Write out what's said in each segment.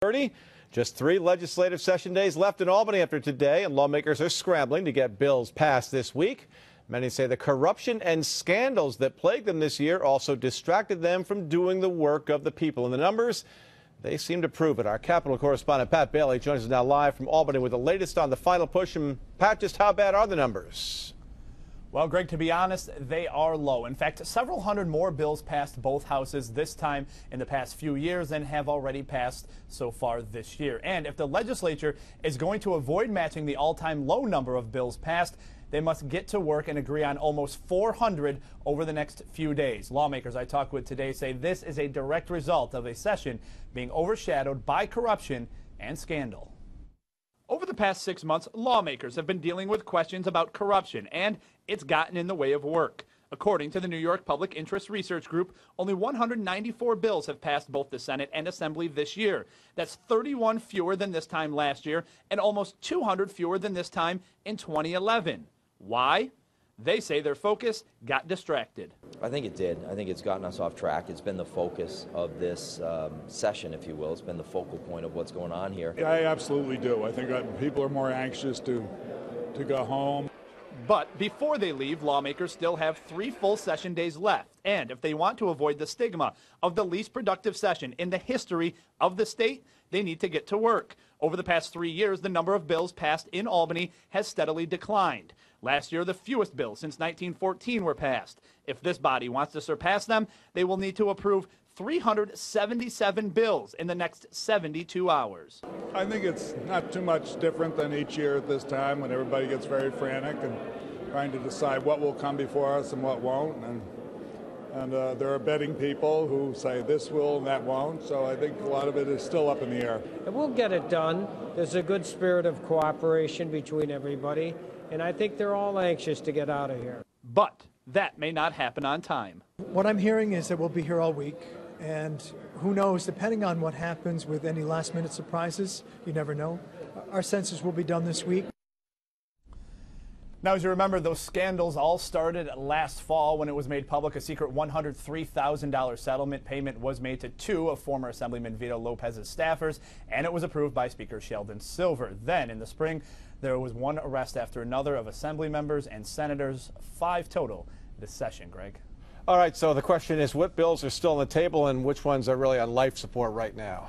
30. Just three legislative session days left in Albany after today, and lawmakers are scrambling to get bills passed this week. Many say the corruption and scandals that plagued them this year also distracted them from doing the work of the people. And the numbers, they seem to prove it. Our Capitol correspondent Pat Bailey joins us now live from Albany with the latest on the final push. And Pat, just how bad are the numbers? Well, Greg, to be honest, they are low. In fact, several hundred more bills passed both houses this time in the past few years than have already passed so far this year. And if the legislature is going to avoid matching the all time low number of bills passed, they must get to work and agree on almost 400 over the next few days. Lawmakers I talked with today say this is a direct result of a session being overshadowed by corruption and scandal. Over the past six months, lawmakers have been dealing with questions about corruption, and it's gotten in the way of work. According to the New York Public Interest Research Group, only 194 bills have passed both the Senate and Assembly this year. That's 31 fewer than this time last year, and almost 200 fewer than this time in 2011. Why? They say their focus got distracted. I think it did. I think it's gotten us off track. It's been the focus of this um, session, if you will. It's been the focal point of what's going on here. I absolutely do. I think people are more anxious to to go home. But before they leave, lawmakers still have three full session days left. And if they want to avoid the stigma of the least productive session in the history of the state, they need to get to work. Over the past three years, the number of bills passed in Albany has steadily declined. Last year, the fewest bills since 1914 were passed. If this body wants to surpass them, they will need to approve 377 bills in the next 72 hours. I think it's not too much different than each year at this time when everybody gets very frantic and trying to decide what will come before us and what won't. And, and uh, there are betting people who say this will and that won't. So I think a lot of it is still up in the air. And we'll get it done. There's a good spirit of cooperation between everybody. And I think they're all anxious to get out of here. But that may not happen on time. What I'm hearing is that we'll be here all week. And who knows, depending on what happens with any last minute surprises, you never know. Our census will be done this week. Now, as you remember, those scandals all started last fall when it was made public a secret $103,000 settlement payment was made to two of former Assemblyman Vito Lopez's staffers, and it was approved by Speaker Sheldon Silver. Then, in the spring, there was one arrest after another of Assembly members and senators, five total this session, Greg. All right, so the question is what bills are still on the table and which ones are really on life support right now?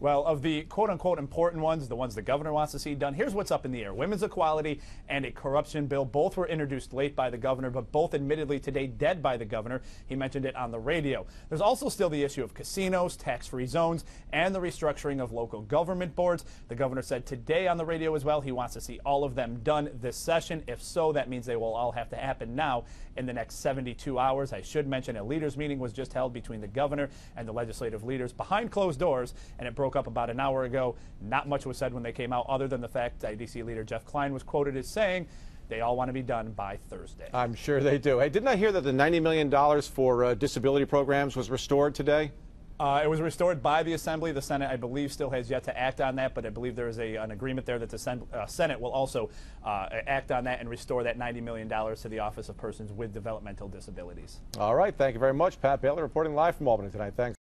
Well, of the quote unquote important ones, the ones the governor wants to see done, here's what's up in the air. Women's equality and a corruption bill. Both were introduced late by the governor, but both admittedly today dead by the governor. He mentioned it on the radio. There's also still the issue of casinos, tax free zones, and the restructuring of local government boards. The governor said today on the radio as well he wants to see all of them done this session. If so, that means they will all have to happen now in the next 72 hours. I should mention a leaders meeting was just held between the governor and the legislative leaders behind closed doors, and it broke broke up about an hour ago. Not much was said when they came out, other than the fact that IDC leader Jeff Klein was quoted as saying they all want to be done by Thursday. I'm sure they do. Hey, didn't I hear that the $90 million for uh, disability programs was restored today? Uh, it was restored by the Assembly. The Senate, I believe, still has yet to act on that, but I believe there is a, an agreement there that the Sen uh, Senate will also uh, act on that and restore that $90 million to the Office of Persons with Developmental Disabilities. All right. Thank you very much. Pat Bailey reporting live from Albany tonight. Thanks.